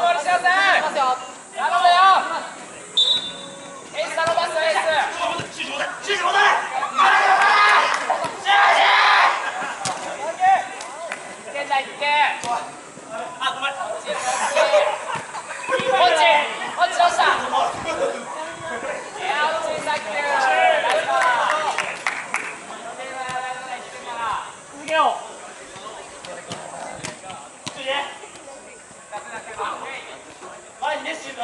森下さん前に熱心